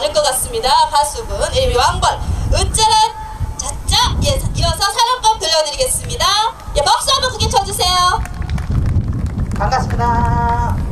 않을 것 같습니다. 파수분 1위 왕벌 으짜란 자짜 예, 이어서 사랑법 들려드리겠습니다. 예, 박수 한번 크게 쳐주세요. 반갑습니다.